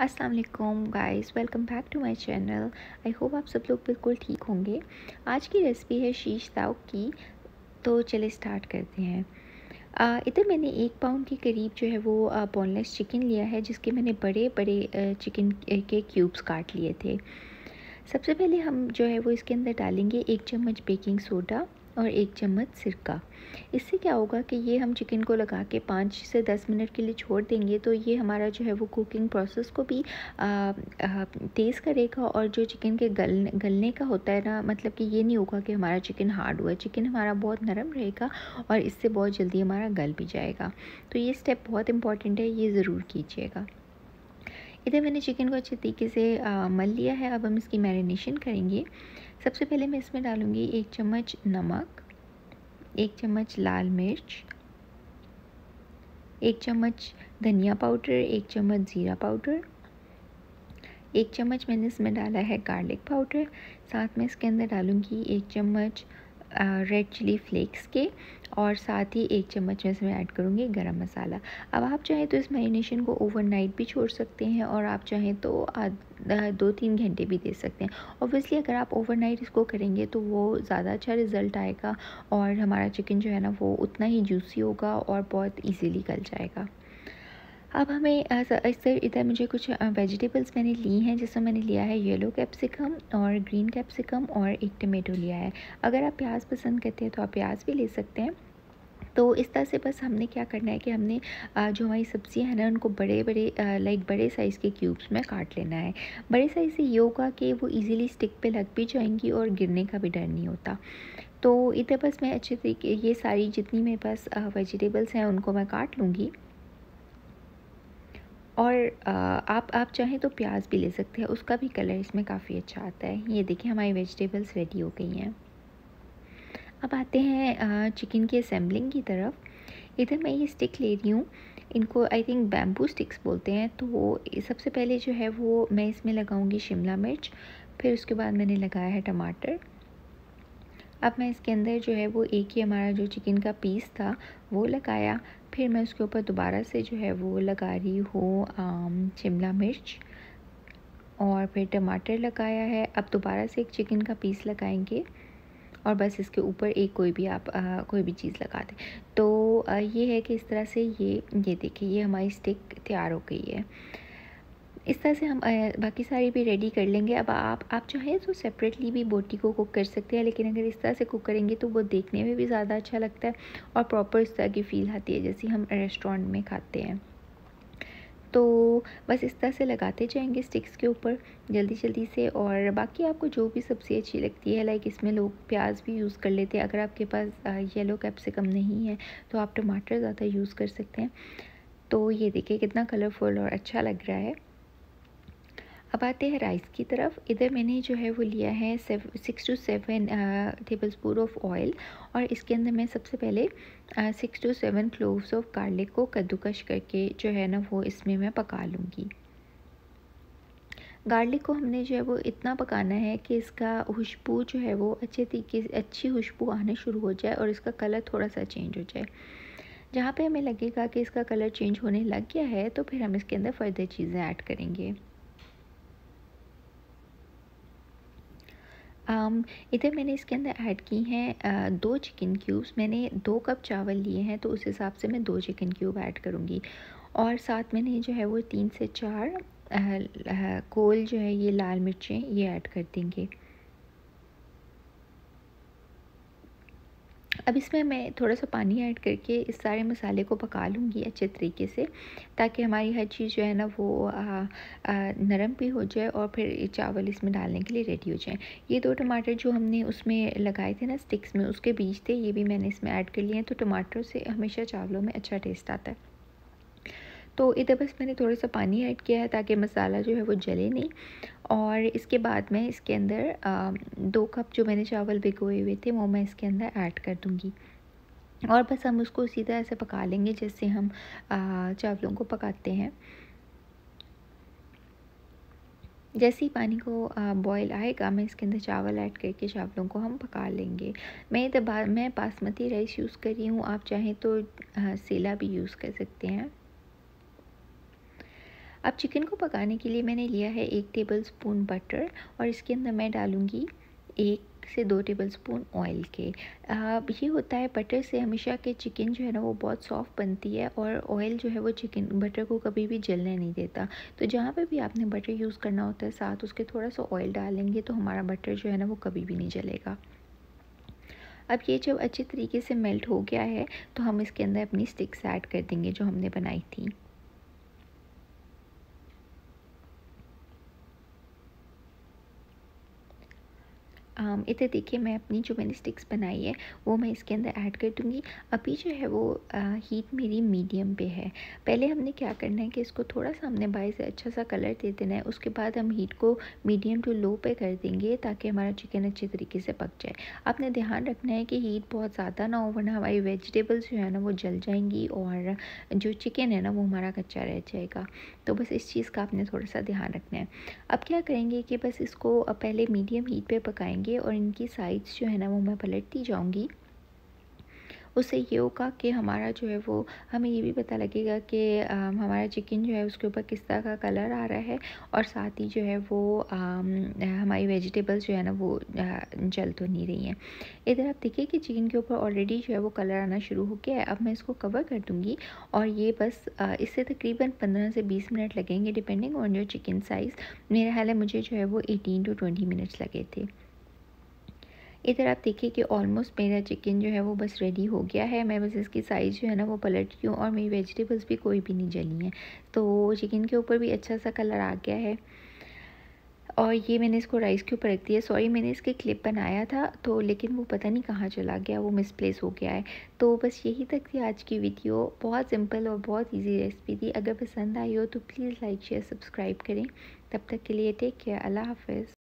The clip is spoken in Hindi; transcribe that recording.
अस्सलाम वालेकुम guys welcome back to my channel I hope आप सब लोग बिल्कुल ठीक होंगे। आज की रेसिपी है शीश ताव की। तो चले स्टार्ट करते हैं। इधर मैंने एक पाउंड के करीब जो है वो बोनलेस चिकन लिया है, जिसके मैंने बड़े बड़े चिकन के क्यूब्स काट लिए थे। सबसे पहले हम जो है वो इसके अंदर डालेंगे एक चम्मच बेकिंग सोडा और एक चम्मच सिरका। इससे क्या होगा कि ये हम चिकन को लगा के पाँच से दस मिनट के लिए छोड़ देंगे तो ये हमारा जो है वो कुकिंग प्रोसेस को भी तेज़ करेगा और जो चिकन के गल, गलने का होता है ना मतलब कि ये नहीं होगा कि हमारा चिकन हार्ड हुआ है। चिकन हमारा बहुत नरम रहेगा और इससे बहुत जल्दी हमारा गल भी जाएगा। तो ये स्टेप बहुत इंपॉर्टेंट है, ये ज़रूर कीजिएगा। इधर मैंने चिकन को अच्छे तरीके से मल लिया है। अब हम इसकी मैरिनेशन करेंगे। सबसे पहले मैं इसमें डालूँगी एक चम्मच नमक, एक चम्मच लाल मिर्च, एक चम्मच धनिया पाउडर एक चम्मच ज़ीरा पाउडर एक चम्मच मैंने इसमें डाला है गार्लिक पाउडर साथ में इसके अंदर डालूँगी एक चम्मच रेड चिली फ्लेक्स के और साथ ही एक चम्मच में इसमें ऐड करूँगी गरम मसाला। अब आप चाहें तो इस मैरिनेशन को ओवरनाइट भी छोड़ सकते हैं और आप चाहें तो दो तीन घंटे भी दे सकते हैं। ऑब्वियसली अगर आप ओवरनाइट इसको करेंगे तो वो ज़्यादा अच्छा रिज़ल्ट आएगा और हमारा चिकन जो है ना वो उतना ही जूसी होगा और बहुत ईजीली गल जाएगा। अब हमें इधर इधर मुझे कुछ वेजिटेबल्स मैंने ली हैं, जिसमें मैंने लिया है येलो कैप्सिकम और ग्रीन कैप्सिकम और एक टमेटो लिया है। अगर आप प्याज पसंद करते हैं तो आप प्याज भी ले सकते हैं। तो इस तरह से बस हमने क्या करना है कि हमने जो हमारी सब्ज़ियाँ हैं ना, उनको बड़े बड़े लाइक बड़े साइज़ के क्यूब्स में काट लेना है। बड़े साइज़ से ये होगा कि वो इजीली स्टिक पे लग भी जाएँगी और गिरने का भी डर नहीं होता। तो इधर बस मैं अच्छे तरीके, ये सारी जितनी मेरे पास वेजिटेबल्स हैं, उनको मैं काट लूँगी। और आप आप चाहें तो प्याज भी ले सकते हैं। उसका भी कलर इसमें काफ़ी अच्छा आता है। ये देखिए, हमारी वेजिटेबल्स रेडी हो गई हैं। अब आते हैं चिकन की असेंबलिंग की तरफ़। इधर मैं ये स्टिक ले रही हूँ। इनको आई थिंक बैम्बू स्टिक्स बोलते हैं। तो सबसे पहले जो है वो मैं इसमें लगाऊँगी शिमला मिर्च। फिर उसके बाद मैंने लगाया है टमाटर। अब मैं इसके अंदर जो है वो एक ही हमारा जो चिकन का पीस था वो लगाया। फिर मैं उसके ऊपर दोबारा से जो है वो लगा रही हूँ शिमला मिर्च और फिर टमाटर लगाया है। अब दोबारा से एक चिकन का पीस लगाएँगे और बस इसके ऊपर एक कोई भी आप आ, कोई भी चीज़ लगा दें। तो आ, ये है कि इस तरह से ये ये देखिए ये हमारी स्टिक तैयार हो गई है। इस तरह से हम बाकी सारी भी रेडी कर लेंगे। अब आप आप चाहें तो सेपरेटली भी बोटी को कुक कर सकते हैं, लेकिन अगर इस तरह से कुक करेंगे तो वो देखने में भी ज़्यादा अच्छा लगता है और प्रॉपर इस तरह की फ़ील आती है, जैसे हम रेस्टोरेंट में खाते हैं। तो बस इस तरह से लगाते जाएँगे स्टिक्स के ऊपर जल्दी जल्दी से और बाकी आपको जो भी सब्ज़ी अच्छी लगती है लाइक इसमें लोग प्याज भी यूज़ कर लेते हैं। अगर आपके पास येलो कैप्सिकम नहीं है तो आप टमाटर ज़्यादा यूज़ कर सकते हैं। तो ये देखिए कितना कलरफुल और अच्छा लग रहा है। अब आते हैं राइस की तरफ़। इधर मैंने जो है वो लिया है six to seven table spoon of oil और इसके अंदर मैं सबसे पहले six to seven cloves of garlic को कद्दूकश करके जो है ना वो इसमें मैं पका लूँगी। गार्लिक को हमने जो है वो इतना पकाना है कि इसका खुशबू जो है वो अच्छे तरीके से, अच्छी खुशबू आना शुरू हो जाए और इसका कलर थोड़ा सा चेंज हो जाए। जहाँ पे हमें लगेगा कि इसका कलर चेंज होने लग गया है तो फिर हम इसके अंदर फर्दर चीज़ें ऐड करेंगे। इधर मैंने इसके अंदर ऐड की हैं दो चिकन क्यूब्स मैंने दो कप चावल लिए हैं तो उस हिसाब से मैं दो चिकन क्यूब ऐड करूँगी। और साथ मैंने जो है वो तीन से चार कोल जो है ये लाल मिर्चें ये ऐड कर देंगे। अब इसमें मैं थोड़ा सा पानी ऐड करके इस सारे मसाले को पका लूँगी अच्छे तरीके से, ताकि हमारी हर चीज़ जो है ना वो नरम भी हो जाए और फिर चावल इसमें डालने के लिए रेडी हो जाए। ये दो टमाटर जो हमने उसमें लगाए थे ना स्टिक्स में, उसके बीज थे, ये भी मैंने इसमें ऐड कर लिए हैं। तो टमाटर से हमेशा चावलों में अच्छा टेस्ट आता है। तो इधर बस मैंने थोड़ा सा पानी ऐड किया है ताकि मसाला जो है वो जले नहीं। और इसके बाद मैं इसके अंदर दो कप जो मैंने चावल भिगोए हुए थे वो मैं इसके अंदर ऐड कर दूँगी। और बस हम उसको उसी तरह से पका लेंगे जैसे हम चावलों को पकाते हैं। जैसे ही पानी को बॉईल आएगा मैं इसके अंदर चावल ऐड करके चावलों को हम पका लेंगे। मैं इधर मैं बासमती राइस यूज़ कर रही हूँ, आप चाहें तो सेला भी यूज़ कर सकते हैं। अब चिकन को पकाने के लिए मैंने लिया है एक टेबल स्पून बटर और इसके अंदर मैं डालूँगी एक से दो टेबल स्पून ऑयल के। अब ये होता है बटर से हमेशा के चिकन जो है ना वो बहुत सॉफ्ट बनती है और ऑयल जो है वो चिकन बटर को कभी भी जलने नहीं देता। तो जहाँ पे भी आपने बटर यूज़ करना होता है साथ उसके थोड़ा सा ऑयल डालेंगे तो हमारा बटर जो है ना वो कभी भी नहीं जलेगा। अब ये जब अच्छे तरीके से मेल्ट हो गया है तो हम इसके अंदर अपनी स्टिक्स ऐड कर देंगे जो हमने बनाई थी। इधर देखिए, मैं अपनी जो मैंने स्टिक्स बनाई है, वो मैं इसके अंदर ऐड कर दूँगी। अभी जो है वो हीट मेरी मीडियम पे है। पहले हमने क्या करना है कि इसको थोड़ा सा हमने बाई से अच्छा सा कलर दे देना है। उसके बाद हम हीट को मीडियम टू लो पे कर देंगे, ताकि हमारा चिकन अच्छे तरीके से पक जाए। आपने ध्यान रखना है कि हीट बहुत ज़्यादा ना हो, वरना हमारी वेजिटेबल्स जो है ना वो जल जाएँगी और जो चिकन है ना वो हमारा कच्चा रह जाएगा। तो बस इस चीज़ का आपने थोड़ा सा ध्यान रखना है। अब क्या करेंगे कि बस इसको पहले मीडियम हीट पर पकाएँगे। और इनकी साइड्स जो है ना वो मैं पलटती जाऊँगी। उससे ये होगा कि हमारा जो है वो, हमें ये भी पता लगेगा कि हमारा चिकन जो है उसके ऊपर किस तरह का कलर आ रहा है और साथ ही जो है वो हमारी वेजिटेबल्स जो है ना वो जल तो नहीं रही हैं। इधर आप देखिए कि चिकन के ऊपर ऑलरेडी जो है वो कलर आना शुरू हो गया है। अब मैं इसको कवर कर दूँगी और ये बस इससे तकरीबन पंद्रह से बीस मिनट लगेंगे depending on your chicken size मेरा ख्याल है मुझे जो है वो एटीन टू ट्वेंटी मिनट्स लगे थे। इधर आप देखिए कि ऑलमोस्ट मेरा चिकन जो है वो बस रेडी हो गया है। मैं बस इसकी साइज़ जो है ना वो पलट रही हूँ और मेरी वेजिटेबल्स भी कोई भी नहीं जली हैं। तो चिकन के ऊपर भी अच्छा सा कलर आ गया है। और ये मैंने इसको राइस के ऊपर रख दिया। सॉरी मैंने इसके क्लिप बनाया था तो लेकिन वो पता नहीं कहाँ चला गया, वो मिसप्लेस हो गया है। तो बस यही तक थी आज की वीडियो बहुत सिंपल और बहुत इजी रेसिपी थी। अगर पसंद आई हो तो प्लीज़ लाइक शेयर सब्सक्राइब करें। तब तक के लिए टेक केयर अल्लाह हाफिज़।